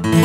Yeah.